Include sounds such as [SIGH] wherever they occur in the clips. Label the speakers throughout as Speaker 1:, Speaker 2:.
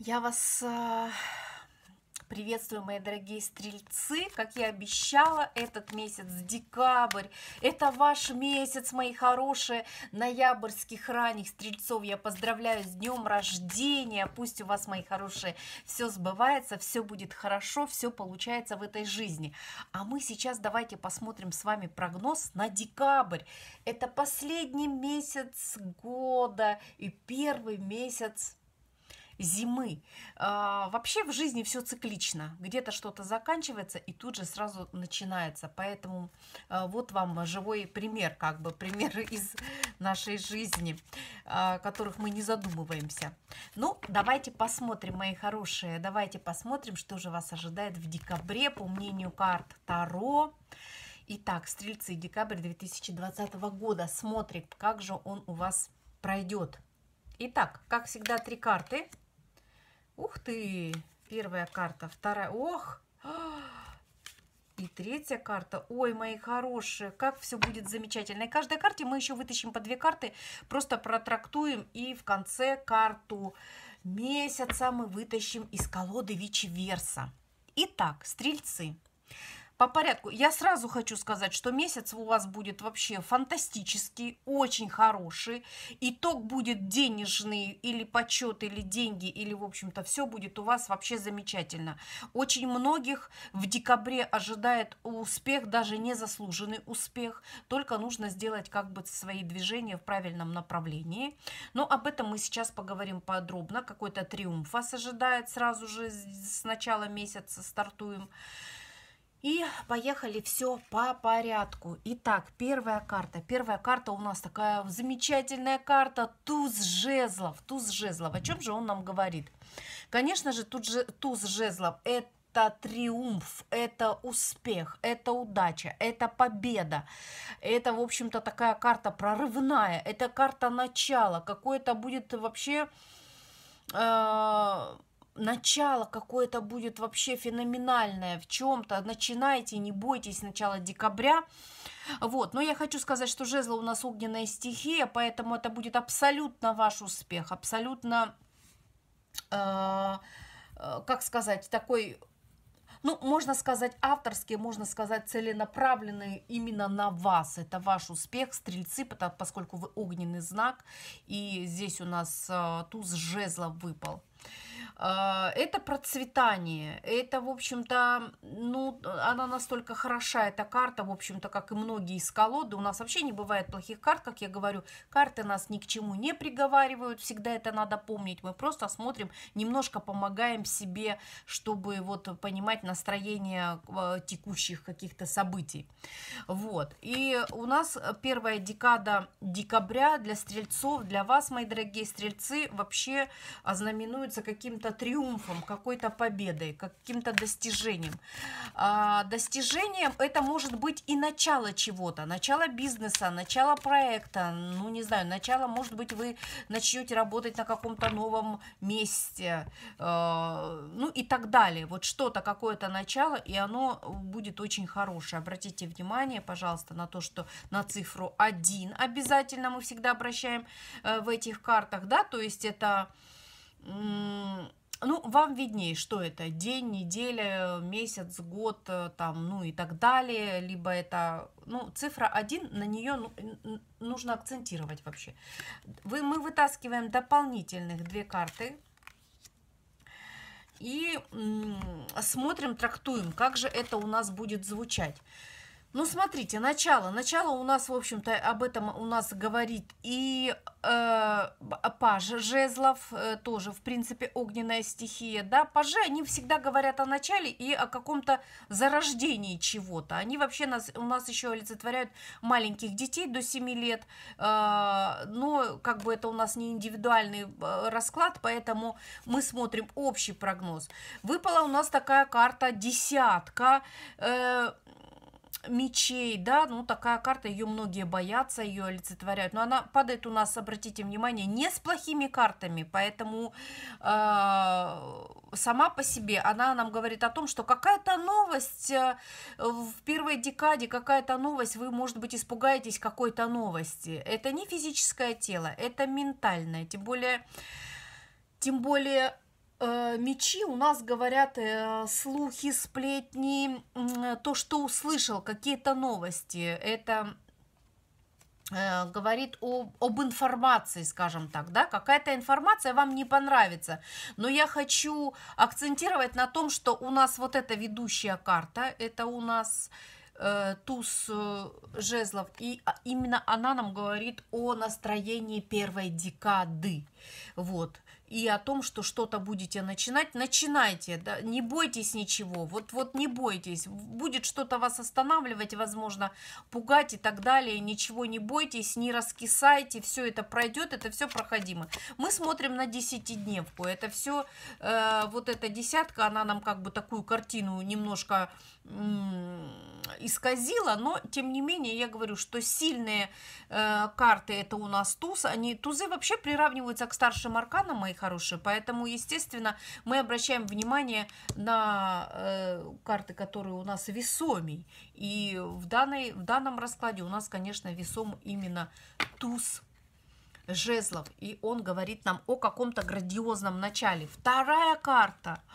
Speaker 1: Я вас а, приветствую, мои дорогие стрельцы. Как я обещала, этот месяц, декабрь, это ваш месяц, мои хорошие ноябрьских ранних стрельцов. Я поздравляю с днем рождения. Пусть у вас, мои хорошие, все сбывается, все будет хорошо, все получается в этой жизни. А мы сейчас давайте посмотрим с вами прогноз на декабрь. Это последний месяц года и первый месяц зимы. А, вообще в жизни все циклично. Где-то что-то заканчивается и тут же сразу начинается. Поэтому а, вот вам живой пример, как бы пример [LAUGHS] из нашей жизни, а, которых мы не задумываемся. Ну, давайте посмотрим, мои хорошие, давайте посмотрим, что же вас ожидает в декабре по мнению карт Таро. Итак, стрельцы, декабрь 2020 года. Смотрим, как же он у вас пройдет. Итак, как всегда, три карты. Ух ты! Первая карта, вторая. Ох! [GASPS] И третья карта. Ой, мои хорошие, как все будет замечательно. И каждой карте мы еще вытащим по две карты, просто протрактуем. И в конце карту месяца мы вытащим из колоды Вичи Верса. Итак, стрельцы. По порядку. Я сразу хочу сказать, что месяц у вас будет вообще фантастический, очень хороший. Итог будет денежный или почет, или деньги, или, в общем-то, все будет у вас вообще замечательно. Очень многих в декабре ожидает успех, даже незаслуженный успех. Только нужно сделать как бы свои движения в правильном направлении. Но об этом мы сейчас поговорим подробно. Какой-то триумф вас ожидает сразу же с начала месяца стартуем. И поехали все по порядку. Итак, первая карта. Первая карта у нас такая замечательная карта. Туз жезлов. Туз жезлов. О чем же он нам говорит? Конечно же, тут же туз жезлов – это триумф, это успех, это удача, это победа. Это, в общем-то, такая карта прорывная. Это карта начала. Какое-то будет вообще... Э начало какое-то будет вообще феноменальное в чем-то. Начинайте, не бойтесь, начало декабря. Вот, но я хочу сказать, что жезла у нас огненная стихия, поэтому это будет абсолютно ваш успех, абсолютно, э, э, как сказать, такой ну, можно сказать, авторские, можно сказать, целенаправленные именно на вас. Это ваш успех, стрельцы, поскольку вы огненный знак, и здесь у нас э, туз жезла выпал. А, это процветание, это, в общем-то, ну, она настолько хороша, эта карта, в общем-то, как и многие из колоды. У нас вообще не бывает плохих карт, как я говорю. Карты нас ни к чему не приговаривают, всегда это надо помнить. Мы просто смотрим, немножко помогаем себе, чтобы вот понимать настроение а, текущих каких-то событий. Вот. И у нас первая декада декабря для стрельцов, для вас, мои дорогие стрельцы, вообще ознаменуется каким-то каким-то триумфом, какой-то победой, каким-то достижением. А, достижением это может быть и начало чего-то, начало бизнеса, начало проекта, ну не знаю, начало, может быть, вы начнете работать на каком-то новом месте, э, ну и так далее. Вот что-то, какое-то начало, и оно будет очень хорошее. Обратите внимание, пожалуйста, на то, что на цифру 1 обязательно мы всегда обращаем э, в этих картах, да, то есть это ну, вам виднее, что это день, неделя, месяц, год, э, там, ну и так далее. Либо это, ну, цифра 1, на нее ну, нужно акцентировать вообще. Вы, мы вытаскиваем дополнительных две карты. И смотрим, трактуем, как же это у нас будет звучать. Ну, смотрите, начало. Начало у нас, в общем-то, об этом у нас говорит и э, паж жезлов, э, тоже, в принципе, огненная стихия, да. Пажи, они всегда говорят о начале и о каком-то зарождении чего-то. Они вообще нас, у нас еще олицетворяют маленьких детей до 7 лет, э, но как бы это у нас не индивидуальный э, расклад, поэтому мы смотрим общий прогноз. Выпала у нас такая карта десятка, э, мечей, да, ну такая карта, ее многие боятся, ее олицетворяют, но она падает у нас, обратите внимание, не с плохими картами, поэтому э, сама по себе она нам говорит о том, что какая-то новость э, в первой декаде, какая-то новость, вы, может быть, испугаетесь какой-то новости. Это не физическое тело, это ментальное, тем более, тем более мечи у нас говорят э, слухи, сплетни, э, то, что услышал, какие-то новости. Это э, говорит о, об информации, скажем так, да, какая-то информация вам не понравится, но я хочу акцентировать на том, что у нас вот эта ведущая карта, это у нас э, туз э, жезлов, и а, именно она нам говорит о настроении первой декады, вот, и о том, что что-то будете начинать, начинайте, да, не бойтесь ничего, вот, вот не бойтесь, будет что-то вас останавливать, возможно, пугать и так далее, ничего не бойтесь, не раскисайте, все это пройдет, это все проходимо. Мы смотрим на десятидневку, это все, э, вот эта десятка, она нам как бы такую картину немножко исказила, но тем не менее я говорю, что сильные э, карты это у нас туз, они тузы вообще приравниваются к старшим арканам, мои хорошие, поэтому естественно мы обращаем внимание на э, карты, которые у нас весомей, и в данной в данном раскладе у нас, конечно, весом именно туз жезлов, и он говорит нам о каком-то грандиозном начале. Вторая карта –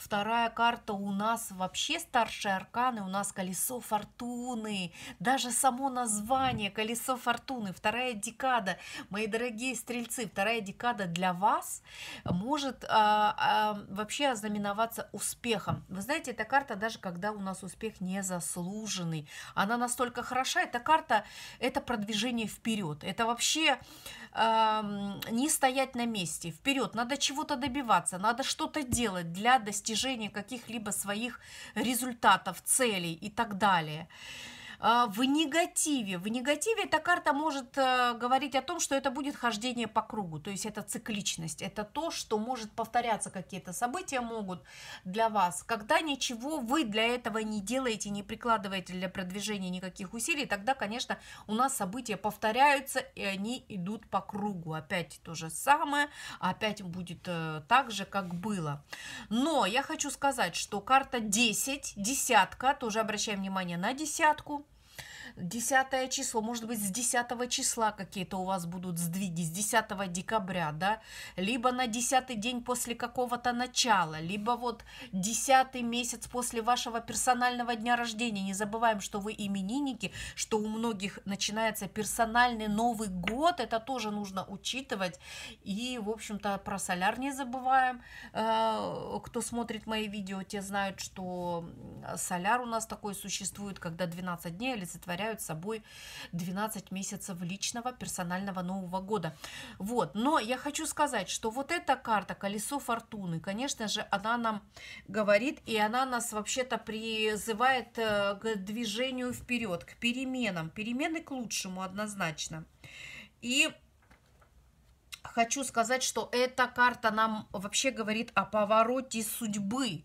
Speaker 1: Вторая карта у нас вообще старшие арканы, у нас колесо фортуны. Даже само название колесо фортуны, вторая декада. Мои дорогие стрельцы, вторая декада для вас может а, а, вообще ознаменоваться успехом. Вы знаете, эта карта даже когда у нас успех незаслуженный, она настолько хороша. Эта карта это продвижение вперед. Это вообще не стоять на месте, вперед, надо чего-то добиваться, надо что-то делать для достижения каких-либо своих результатов, целей и так далее. А, в негативе. В негативе эта карта может э, говорить о том, что это будет хождение по кругу, то есть это цикличность, это то, что может повторяться, какие-то события могут для вас. Когда ничего вы для этого не делаете, не прикладываете для продвижения никаких усилий, тогда, конечно, у нас события повторяются, и они идут по кругу. Опять то же самое, опять будет э, так же, как было. Но я хочу сказать, что карта 10, десятка, тоже обращаем внимание на десятку, Десятое число, может быть, с 10 числа какие-то у вас будут сдвиги, с 10 декабря, да, либо на 10 день после какого-то начала, либо вот 10 месяц после вашего персонального дня рождения. Не забываем, что вы именинники, что у многих начинается персональный Новый год, это тоже нужно учитывать. И, в общем-то, про соляр не забываем. Э, кто смотрит мои видео, те знают, что соляр у нас такой существует, когда 12 дней олицетворяют собой 12 месяцев личного персонального Нового года. Вот, но я хочу сказать, что вот эта карта, колесо фортуны, конечно же, она нам говорит, и она нас вообще-то призывает э, к движению вперед, к переменам, перемены к лучшему однозначно. И хочу сказать, что эта карта нам вообще говорит о повороте судьбы,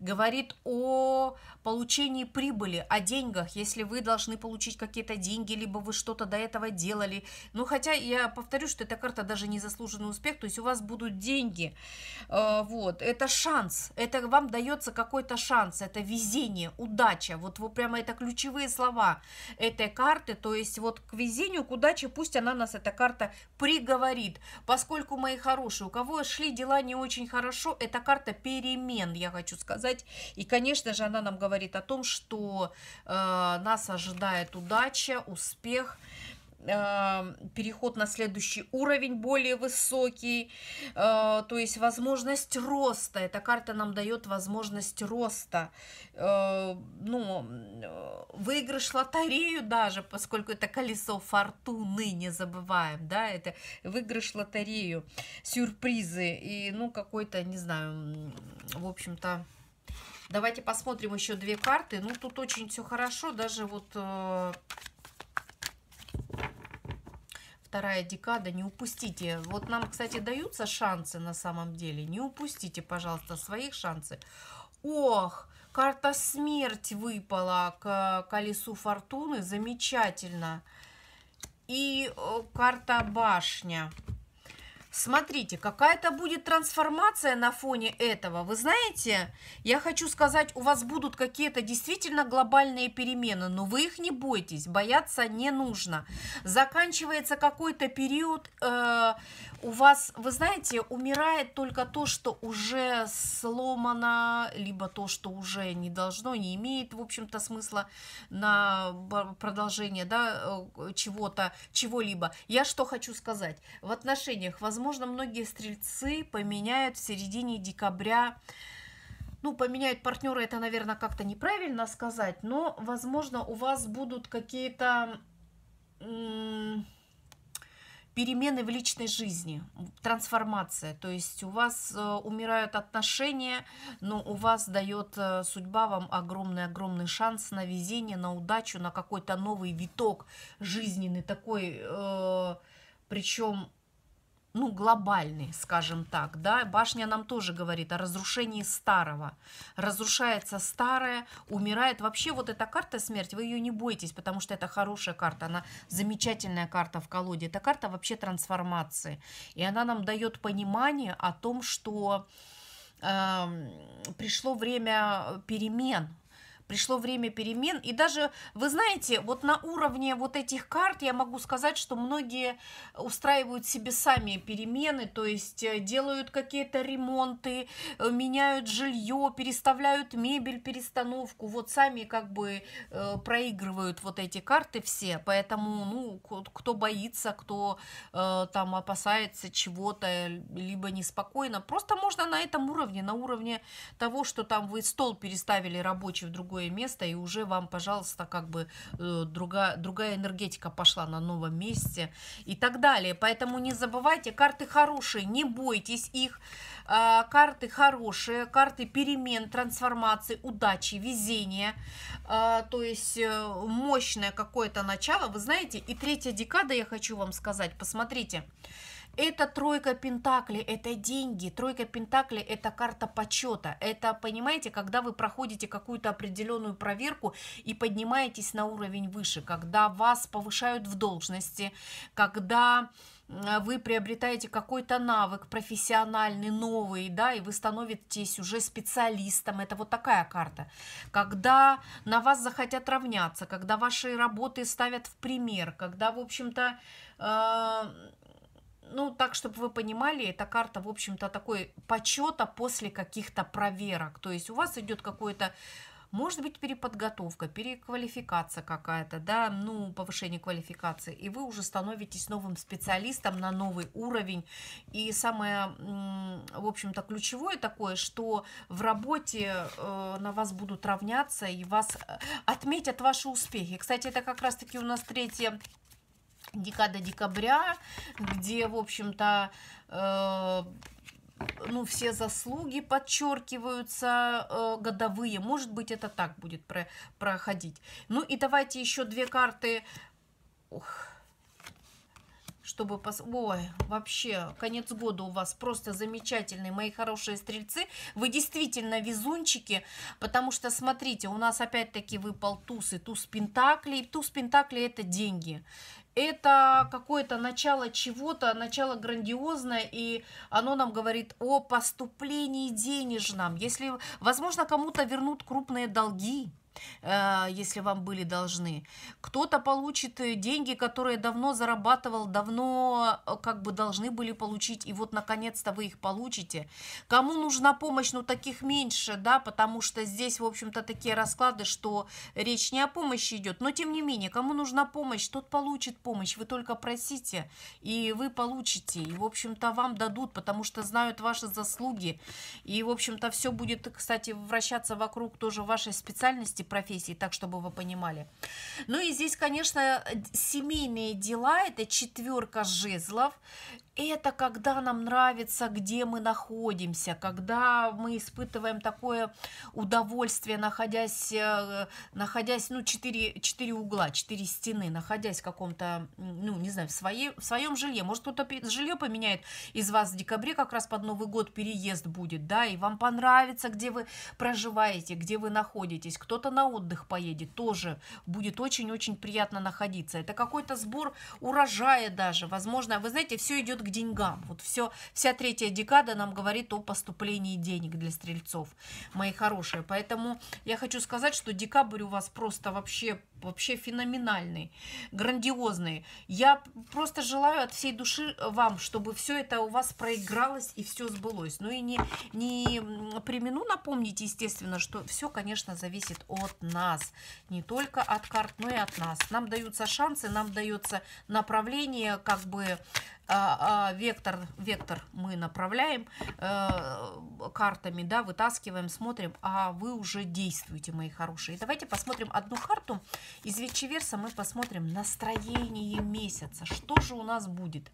Speaker 1: говорит о получении прибыли, о деньгах, если вы должны получить какие-то деньги, либо вы что-то до этого делали. Ну, хотя я повторю, что эта карта даже не заслуженный успех, то есть у вас будут деньги. Э, вот, это шанс, это вам дается какой-то шанс, это везение, удача. Вот, вот прямо это ключевые слова этой карты, то есть вот к везению, к удаче, пусть она нас, эта карта, приговорит. Поскольку, мои хорошие, у кого шли дела не очень хорошо, эта карта перемен, я хочу сказать. И, конечно же, она нам говорит, о том, что э, нас ожидает удача, успех, э, переход на следующий уровень более высокий, э, то есть возможность роста. Эта карта нам дает возможность роста. Э, ну, выигрыш лотерею даже, поскольку это колесо фортуны, не забываем, да, это выигрыш лотерею, сюрпризы и, ну, какой-то, не знаю, в общем-то, Давайте посмотрим еще две карты. Ну, тут очень все хорошо. Даже вот э, вторая декада. Не упустите. Вот нам, кстати, даются шансы на самом деле. Не упустите, пожалуйста, своих шансов. Ох, карта смерть выпала к колесу фортуны. Замечательно. И э, карта башня. Смотрите, какая-то будет трансформация на фоне этого. Вы знаете, я хочу сказать, у вас будут какие-то действительно глобальные перемены, но вы их не бойтесь, бояться не нужно. Заканчивается какой-то период, э, у вас, вы знаете, умирает только то, что уже сломано, либо то, что уже не должно, не имеет, в общем-то, смысла на продолжение да, э, чего-то, чего-либо. Я что хочу сказать? В отношениях, возможно, многие стрельцы поменяют в середине декабря ну, поменяют партнера, это, наверное, как-то неправильно сказать, но, возможно, у вас будут какие-то перемены в личной жизни, трансформация. То есть у вас э, умирают отношения, но у вас дает э, судьба вам огромный-огромный шанс на везение, на удачу, на какой-то новый виток жизненный такой, э, причем ну, глобальный, скажем так, да, башня нам тоже говорит о разрушении старого. Разрушается старое, умирает. Вообще вот эта карта смерть, вы ее не бойтесь, потому что это хорошая карта, она замечательная карта в колоде. Это карта вообще трансформации. И она нам дает понимание о том, что э, пришло время перемен, пришло время перемен. И даже, вы знаете, вот на уровне вот этих карт я могу сказать, что многие устраивают себе сами перемены, то есть э, делают какие-то ремонты, э, меняют жилье, переставляют мебель, перестановку. Вот сами как бы э, проигрывают вот эти карты все. Поэтому, ну, кто боится, кто там опасается чего-то, либо неспокойно, просто можно на этом уровне, на уровне того, что там вы стол переставили рабочий в другой другое место, и уже вам, пожалуйста, как бы э, другая, другая энергетика пошла на новом месте и так далее. Поэтому не забывайте, карты хорошие, не бойтесь их. Э, карты хорошие, карты перемен, трансформации, удачи, везения. Э, то есть э, мощное какое-то начало. Вы знаете, и третья декада, я хочу вам сказать, посмотрите. Это тройка пентаклей, это деньги. Тройка пентаклей – это карта почета. Это, понимаете, когда вы проходите какую-то определенную проверку и поднимаетесь на уровень выше, когда вас повышают в должности, когда вы приобретаете какой-то навык профессиональный, новый, да, и вы становитесь уже специалистом. Это вот такая карта. Когда на вас захотят равняться, когда ваши работы ставят в пример, когда, в общем-то, э ну, так, чтобы вы понимали, эта карта, в общем-то, такой почета после каких-то проверок. То есть у вас идет какое-то, может быть, переподготовка, переквалификация какая-то, да, ну, повышение квалификации. И вы уже становитесь новым специалистом на новый уровень. И самое, в общем-то, ключевое такое, что в работе э, на вас будут равняться и вас э, отметят ваши успехи. Кстати, это как раз-таки у нас третье декада декабря, где, в общем-то, э, ну, все заслуги подчеркиваются э, годовые. Может быть, это так будет про проходить. Ну и давайте еще две карты. Ох чтобы... Пос... Ой, вообще, конец года у вас просто замечательный, мои хорошие стрельцы. Вы действительно везунчики, потому что, смотрите, у нас опять-таки выпал туз и туз пентаклей. Туз пентаклей – это деньги это какое-то начало чего-то, начало грандиозное, и оно нам говорит о поступлении денежном. Если, возможно, кому-то вернут крупные долги, если вам были должны. Кто-то получит э, деньги, которые давно зарабатывал, давно э, как бы должны были получить, и вот наконец-то вы их получите. Кому нужна помощь, ну таких меньше, да, потому что здесь, в общем-то, такие расклады, что речь не о помощи идет, но тем не менее, кому нужна помощь, тот получит помощь, вы только просите, и вы получите, и, в общем-то, вам дадут, потому что знают ваши заслуги, и, в общем-то, все будет, кстати, вращаться вокруг тоже вашей специальности, профессии, так чтобы вы понимали. Ну и здесь, конечно, семейные дела, это четверка жезлов, это когда нам нравится, где мы находимся, когда мы испытываем такое удовольствие, находясь, э, находясь ну, четыре, четыре угла, четыре стены, находясь в каком-то, ну, не знаю, в, своей, в своем жилье. Может, кто-то жилье поменяет из вас в декабре, как раз под Новый год переезд будет, да, и вам понравится, где вы проживаете, где вы находитесь. Кто-то на отдых поедет, тоже будет очень-очень приятно находиться. Это какой-то сбор урожая даже, возможно, вы знаете, все идет к деньгам. Вот все, вся третья декада нам говорит о поступлении денег для стрельцов, мои хорошие. Поэтому я хочу сказать, что декабрь у вас просто вообще вообще феноменальный, грандиозный. Я просто желаю от всей души вам, чтобы все это у вас проигралось и все сбылось. Ну и не, не примену напомнить, естественно, что все, конечно, зависит от нас. Не только от карт, но и от нас. Нам даются шансы, нам дается направление, как бы а, а, вектор, вектор мы направляем э, картами, да, вытаскиваем, смотрим, а вы уже действуете, мои хорошие. Давайте посмотрим одну карту. Из Вечеверса мы посмотрим настроение месяца. Что же у нас будет?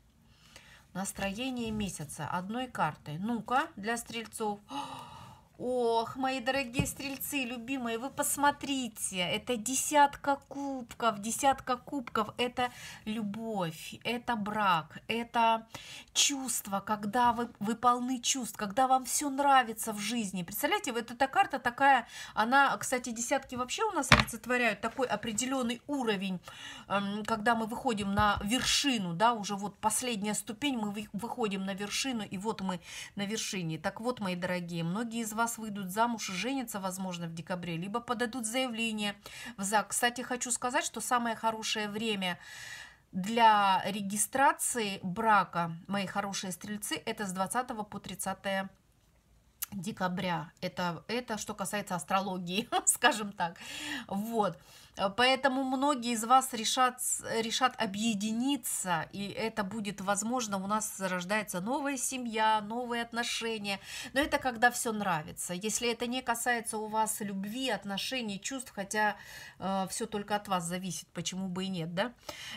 Speaker 1: Настроение месяца одной картой. Ну-ка, для стрельцов. Ох, мои дорогие стрельцы, любимые, вы посмотрите, это десятка кубков, десятка кубков, это любовь, это брак, это чувство, когда вы, вы полны чувств, когда вам все нравится в жизни. Представляете, вот эта карта такая, она, кстати, десятки вообще у нас олицетворяют такой определенный уровень, эм, когда мы выходим на вершину, да, уже вот последняя ступень, мы выходим на вершину, и вот мы на вершине. Так вот, мои дорогие, многие из вас вас выйдут замуж и женятся, возможно, в декабре, либо подадут заявление в ЗАГС. Кстати, хочу сказать, что самое хорошее время для регистрации брака, мои хорошие стрельцы, это с 20 по 30 декабря. Это, это что касается астрологии, [LAUGHS] скажем так. Вот. Поэтому многие из вас решат, решат объединиться, и это будет возможно. У нас зарождается новая семья, новые отношения. Но это когда все нравится. Если это не касается у вас любви, отношений, чувств, хотя э, все только от вас зависит, почему бы и нет, да?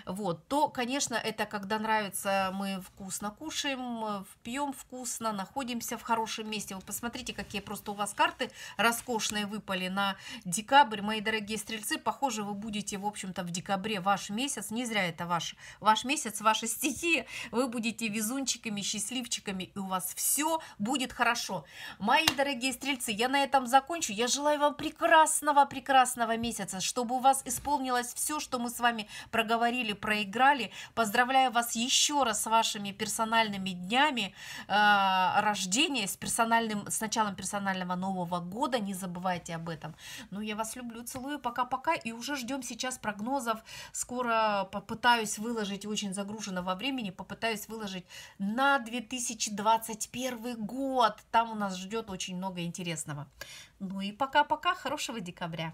Speaker 1: Вот, то, конечно, это когда нравится, мы вкусно кушаем, пьем вкусно, находимся в хорошем месте. Вы посмотрите, какие просто у вас карты роскошные выпали на декабрь, мои дорогие стрельцы, похоже тоже вы будете, в общем-то, в декабре ваш месяц, не зря это ваш, ваш месяц, ваша стихия, вы будете везунчиками, счастливчиками, и у вас все будет хорошо. Мои дорогие стрельцы, я на этом закончу. Я желаю вам прекрасного, прекрасного месяца, чтобы у вас исполнилось все, что мы с вами проговорили, проиграли. Поздравляю вас еще раз с вашими персональными днями э, рождения, с персональным, с началом персонального Нового года. Не забывайте об этом. Ну, я вас люблю, целую, пока-пока и уже ждем сейчас прогнозов. Скоро попытаюсь выложить, очень загружено во времени, попытаюсь выложить на 2021 год. Там у нас ждет очень много интересного. Ну и пока-пока, хорошего декабря.